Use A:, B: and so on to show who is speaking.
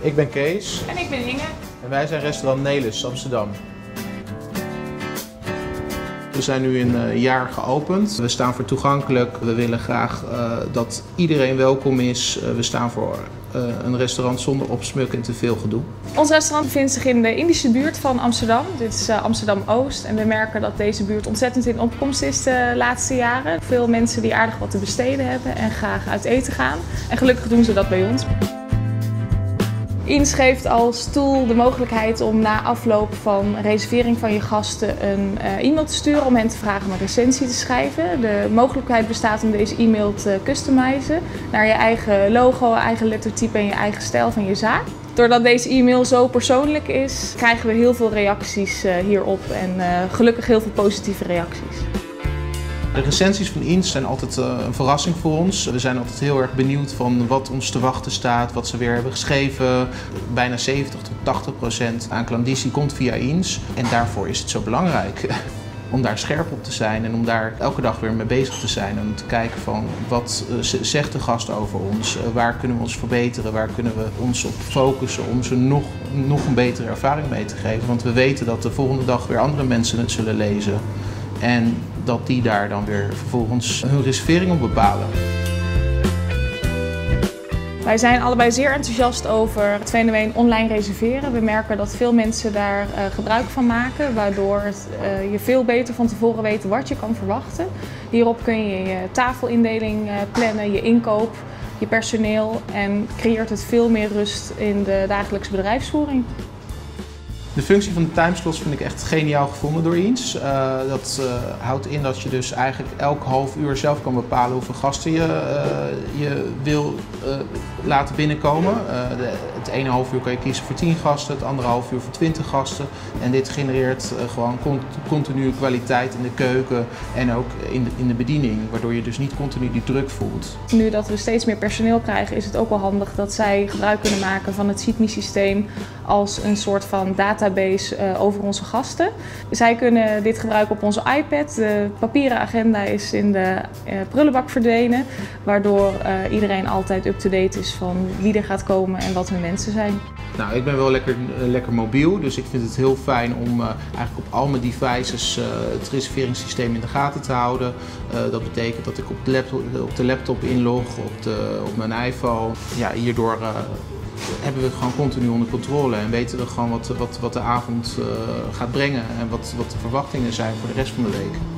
A: Ik ben Kees
B: En ik ben Inge.
A: en wij zijn restaurant Nelis Amsterdam. We zijn nu een eh, jaar geopend. We staan voor toegankelijk. We willen graag eh, dat iedereen welkom is. Eh, we staan voor een restaurant zonder opsmuk en te veel gedoe.
B: Ons restaurant bevindt zich in de Indische buurt van Amsterdam. Dit is eh, Amsterdam-Oost. En we merken dat deze buurt ontzettend in opkomst is de laatste jaren. Veel mensen die aardig wat te besteden hebben en graag uit eten gaan. En gelukkig doen ze dat bij ons. Ins geeft als tool de mogelijkheid om na afloop van reservering van je gasten een eh, e-mail te sturen om hen te vragen om een recensie te schrijven. De mogelijkheid bestaat om deze e-mail te customizen naar je eigen logo, eigen lettertype en je eigen stijl van je zaak. Doordat deze e-mail zo persoonlijk is, krijgen we heel veel reacties eh, hierop en eh, gelukkig heel veel positieve reacties.
A: De recensies van Ins zijn altijd eh, een verrassing voor ons. We zijn altijd heel erg benieuwd van wat ons te wachten staat, wat ze weer hebben geschreven. Bijna 70 tot 80 procent aan klandizie komt via Ins. En daarvoor is het zo belangrijk om daar scherp op te zijn en om daar elke dag weer mee bezig te zijn. En om te kijken van wat eh, zegt de gast over ons, Eh, waar kunnen we ons verbeteren, waar kunnen we ons op focussen om ze nog, nog een betere ervaring mee te geven. Want we weten dat de volgende dag weer andere mensen het zullen lezen. En dat die daar dan weer vervolgens hun reservering op bepalen.
B: Wij zijn allebei zeer enthousiast over het fenomeen online reserveren. We merken dat veel mensen daar eh, gebruik van maken, waardoor eh, je veel beter van tevoren weet wat je kan verwachten. Hierop kun je je tafelindeling eh, plannen, je inkoop, je personeel en creëert het veel meer rust in de dagelijkse bedrijfsvoering.
A: De functie van de timeslots vind ik echt geniaal gevonden door Eens. Eh, dat eh, houdt in dat je dus eigenlijk elk half uur zelf kan bepalen hoeveel gasten je, eh, je wil laten binnenkomen. De, het ene half uur kan je kiezen voor 10 gasten, het andere half uur voor 20 gasten. En dit genereert gewoon cont- continue kwaliteit in de keuken en ook in de, in de bediening. Waardoor je dus niet continu die druk voelt.
B: Nu dat we steeds meer personeel krijgen, is het ook wel handig dat zij gebruik kunnen maken van het SeatMe-systeem als een soort van database eh, over onze gasten. Zij kunnen dit gebruiken op onze iPad. De papieren agenda is in de eh, prullenbak verdwenen, waardoor eh, iedereen altijd up-to-date is van wie er gaat komen en wat hun wensen zijn.
A: Nou, ik ben wel lekker, lekker mobiel, dus ik vind het heel fijn om eigenlijk op al mijn devices het reserveringssysteem in de gaten te houden. Dat betekent dat ik op de laptop, op de laptop inlog, op, de, op mijn iPhone. Ja, hierdoor hebben we het gewoon continu onder controle en weten we gewoon wat, wat, wat de avond eh, gaat brengen en wat, wat de verwachtingen zijn voor de rest van de week.